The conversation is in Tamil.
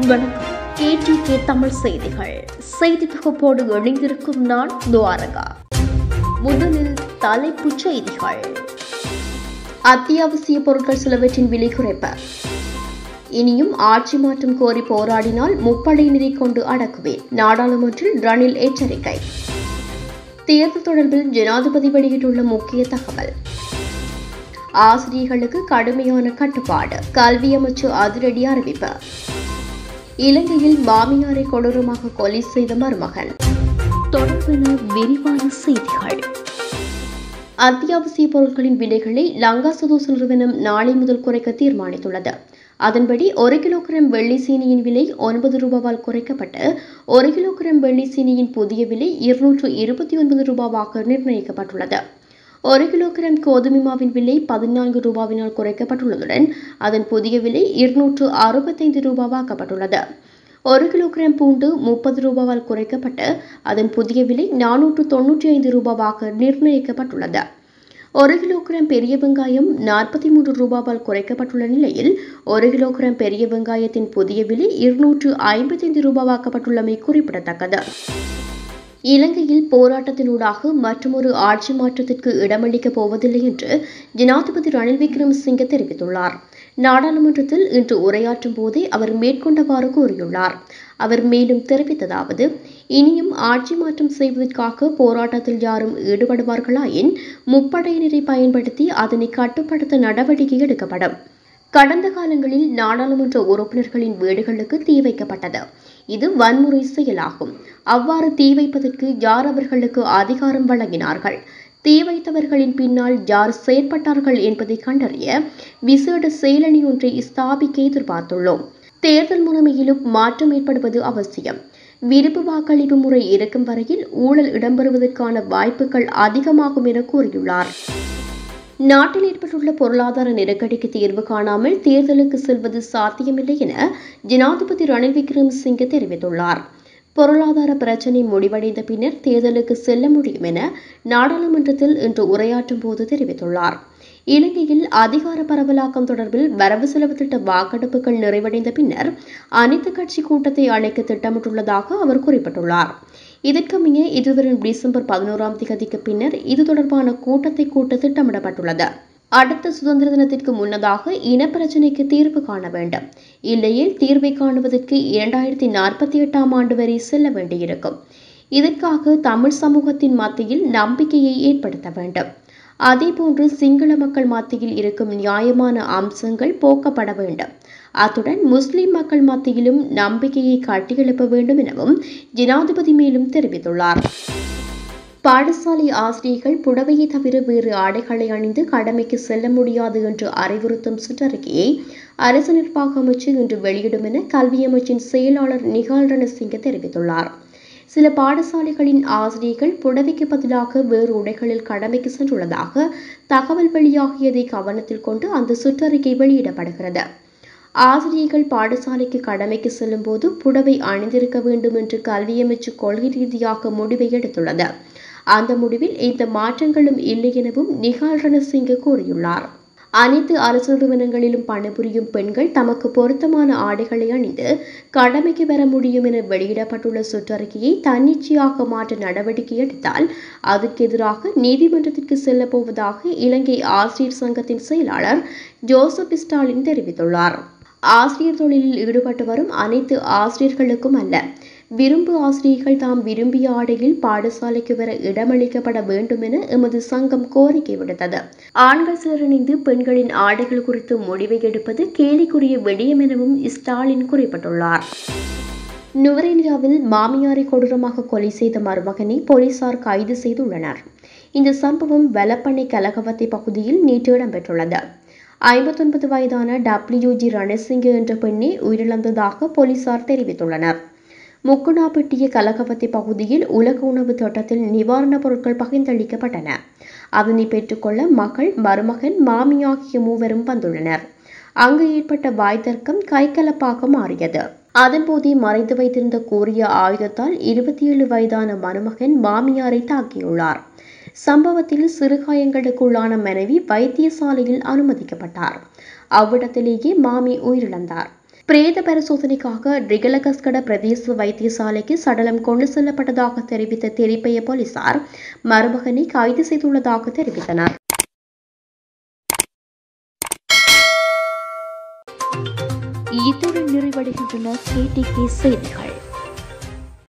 வணக்கம். கேடிகே தமிழ் செய்திகள். செய்தி தொகுப்போடு இணைந்திருக்கும் நான் துவாரகா. முதலில் தலைப்புச் செய்திகள். அத்தியாவசிய பொருட்கள் சிலவற்றின் விலை குறைப்பு. இனியும் ஆட்சி மாற்றம் கோரி போராடினால் முப்படையினரை கொண்டு அடக்குவேன். நாடாளுமன்றில் ரணில் எச்சரிக்கை. தேர்தல் தொடர்பில் ஜனாதிபதி வெளியிட்டுள்ள முக்கிய தகவல். ஆசிரியர்களுக்கு கடுமையான கட்டுப்பாடு. கல்வி அமைச்சு அதிரடி அறிவிப்பு. இலங்கையில் மாமியாரை கொடூரமாக கொலை செய்த மருமகன். தொடர்பான விரிவான செய்திகள். அத்தியாவசிய பொருட்களின் விலைகளை லங்கா சுதோஸ் நிறுவனம் நாளை முதல் குறைக்க தீர்மானித்துள்ளது. அதன்படி ஒரு கிலோகிராம் வெள்ளி சீனியின் விலை ஒன்பது ரூபாவால் குறைக்கப்பட்டு ஒரு கிலோகிராம் வெள்ளி சீனியின் புதிய விலை இருநூற்று இருபத்தி ஒன்பது ரூபாவாக நிர்ணயிக்கப்பட்டுள்ளது. ஒரு கிலோகிராம் கோதுமை மாவின் விலை பதினான்கு ரூபாவினால் குறைக்கப்பட்டுள்ளதுடன் அதன் புதிய விலை இருநூற்று அறுபத்தைந்து ரூபாவாக்கப்பட்டுள்ளது. ஒரு கிலோகிராம் பூண்டு முப்பது ரூபாவால் குறைக்கப்பட்டு அதன் புதிய விலை நானூற்று தொன்னூற்றி ஐந்து ரூபாவாக நிர்ணயிக்கப்பட்டுள்ளது. ஒரு கிலோகிராம் பெரிய வெங்காயம் நாற்பத்தி மூன்று ரூபாவால் குறைக்கப்பட்டுள்ள நிலையில் ஒரு கிலோகிராம் பெரிய வெங்காயத்தின் புதிய விலை இருநூற்று ஐம்பத்தைந்து ரூபாவாக்கப்பட்டுள்ளமை குறிப்பிடத்தக்கது. இலங்கையில் போராட்டத்தினூடாக மற்றொரு ஆட்சி மாற்றத்திற்கு இடமளிக்கப் போவதில்லை என்று ஜனாதிபதி ரணில் விக்ரமசிங்கே தெரிவித்துள்ளார். நாடாளுமன்றத்தில் இன்று உரையாற்றும் போதே அவர் மேற்கொண்டவாறு கூறியுள்ளார். அவர் மேலும் தெரிவித்ததாவது இனியும் ஆட்சி மாற்றம் செய்வதற்காக போராட்டத்தில் யாரும் ஈடுபடுவார்களாயின் முப்படையினரை பயன்படுத்தி அதனை கட்டுப்படுத்த நடவடிக்கை எடுக்கப்படும். கடந்த காலங்களில் நாடாளுமன்ற உறுப்பினர்களின் வீடுகளுக்கு தீ வைக்கப்பட்டது. இது வன்முறை செயலாகும். அவ்வாறு தீ வைப்பதற்கு யார் அவர்களுக்கு அதிகாரம் வழங்கினார்கள். தீ வைத்தவர்களின் பின்னால் யார் செயற்பட்டார்கள் என்பதை கண்டறிய விசேட செயலணி ஒன்றை ஸ்தாபிக்க எதிர்பார்த்துள்ளோம். தேர்தல் முறைமையிலும் மாற்றம் ஏற்படுவது அவசியம். விருப்பு வாக்களிப்பு முறை இருக்கும் வரையில் ஊழல் இடம்பெறுவதற்கான வாய்ப்புகள் அதிகமாகும் என கூறியுள்ளார். நாட்டில் ஏற்பட்டுள்ள பொருளாதார நெருக்கடிக்கு தீர்வு காணாமல் தேர்தலுக்கு செல்வது சாத்தியமில்லை என ஜனாதிபதி ரணில் விக்ரமசிங்கே தெரிவித்துள்ளார். பொருளாதார பிரச்சினை முடிவடைந்த பின்னர் தேர்தலுக்கு செல்ல முடியும் என நாடாளுமன்றத்தில் இன்று உரையாற்றும் போது தெரிவித்துள்ளார். இலங்கையில் அதிகார பரவலாக்கம் தொடர்பில் வரவு செலவு திட்ட வாக்கெடுப்புகள் நிறைவடைந்த பின்னர் அனைத்து கட்சி கூட்டத்தை அழைக்க திட்டமிட்டுள்ளதாக அவர் குறிப்பிட்டுள்ளார். இதற்கமைய எதிர்வரும் டிசம்பர் பதினோராம் தேதிக்கு பின்னர் இது தொடர்பான கூட்டத்தை கூட்ட திட்டமிடப்பட்டுள்ளது. அடுத்த சுதந்திர தினத்திற்கு முன்னதாக இனப்பிரச்சினைக்கு தீர்வு காண வேண்டும். இல்லையில் தீர்வை காணுவதற்கு இரண்டாயிரத்தி நாற்பத்தி எட்டாம் ஆண்டு வரை செல்ல வேண்டியிருக்கும். இதற்காக தமிழ் சமூகத்தின் மத்தியில் நம்பிக்கையை ஏற்படுத்த வேண்டும். அதேபோன்று சிங்கள மக்கள் மத்தியில் இருக்கும் நியாயமான அம்சங்கள் போக்கப்பட வேண்டும். அத்துடன் முஸ்லிம் மக்கள் மத்தியிலும் நம்பிக்கையை கட்டியெழுப்ப வேண்டும் எனவும் ஜனாதிபதி மேலும் தெரிவித்துள்ளார். பாடசாலை ஆசிரியர்கள் புடவையை தவிர வேறு ஆடைகளை அணிந்து கடமைக்கு செல்ல முடியாது என்று அறிவுறுத்தும் சுற்றறிக்கையை அரசு நிர்வாக அமைச்சு இன்று வெளியிடும் என கல்வி அமைச்சின் செயலாளர் நிகால் ரணசிங்க தெரிவித்துள்ளார். சில பாடசாலைகளின் ஆசிரியர்கள் புடவைக்கு பதிலாக வேறு உடைகளில் கடமைக்கு சென்றுள்ளதாக தகவல் வெளியாகியதை கவனத்தில் கொண்டு அந்த சுற்றறிக்கை வெளியிடப்படுகிறது. ஆசிரியர்கள் பாடசாலைக்கு கடமைக்கு செல்லும் போது புடவை அணிந்திருக்க வேண்டும் என்று கல்வி அமைச்சு கொள்கை ரீதியாக முடிவை எடுத்துள்ளது. அந்த முடிவில் எந்த மாற்றங்களும் இல்லை எனவும் நிகால் ரணசிங்க கூறியுள்ளார். அனைத்து அரசு நிறுவனங்களிலும் பணிபுரியும் பெண்கள் தமக்கு பொருத்தமான ஆடைகளை அணிந்து கடமைக்கு வர முடியும் என வெளியிடப்பட்டுள்ள சுற்றறிக்கையை தன்னிச்சையாக மாற்ற நடவடிக்கை எடுத்தால் அதற்கு எதிராக நீதிமன்றத்திற்கு செல்லப்போவதாக இலங்கை ஆசிரியர் சங்கத்தின் செயலாளர் ஜோசப் ஸ்டாலின் தெரிவித்துள்ளார். ஆசிரியர் தொழிலில் ஈடுபட்டு வரும் அனைத்து ஆசிரியர்களுக்கும் அல்ல. விரும்பு ஆசிரியர்கள் தாம் விரும்பிய ஆடையில் பாடசாலைக்கு வர இடமளிக்கப்பட வேண்டும் என எமது சங்கம் கோரிக்கை விடுத்தது. ஆண்கள் சிலர் இணைந்து பெண்களின் ஆடைகள் குறித்து முடிவை எடுப்பது கேலிக்குரிய விடயம் எனவும் ஸ்டாலின் குறிப்பிட்டுள்ளார். நுவரேலியாவில் மாமியாரை கொடூரமாக கொலை செய்த மருமகனை போலீசார் கைது செய்துள்ளனர். இந்த சம்பவம் வெலப்பண்ணை கலகவத்தை பகுதியில் நேற்று இடம்பெற்றுள்ளது. ஐம்பத்தொன்பது வயதான டபிள்யூஜி ரணசிங்க என்ற பெண்ணை உயிரிழந்ததாக போலீசார் தெரிவித்துள்ளனர். முக்குணாப்பட்டிய கலகவத்தி பகுதியில் உலக உணவு தோட்டத்தில் நிவாரணப் பொருட்கள் பகிர்ந்தளிக்கப்பட்டன. அதனை பெற்றுக்கொள்ள மகள் மருமகன் மாமி ஆகிய மூவரும் வந்துள்ளனர். அங்கு ஏற்பட்ட வாய் தர்க்கம் கைகலப்பாக மாறியது. அதன்போதே மறைத்து வைத்திருந்த கூறிய ஆயுதத்தால் இருபத்தி ஏழு வயதான மருமகன் மாமியாரை தாக்கியுள்ளார். சம்பவத்தில் சிறுகாயங்களுக்குள்ளான மனைவி வைத்தியசாலையில் அனுமதிக்கப்பட்டார். அவ்விடத்திலேயே மாமி உயிரிழந்தார். பிரேத பரிசோதனைக்காக ரிகலகஸ்கட பிரதேச வைத்தியசாலைக்கு சடலம் கொண்டு செல்லப்பட்டதாக தெரிவித்த தெரிப்பைய போலீசார் மருமகனை கைது செய்துள்ளதாக தெரிவித்தனர். இத்துடன் நிறைவடைகின்றன. கேடிகே செய்திகள்.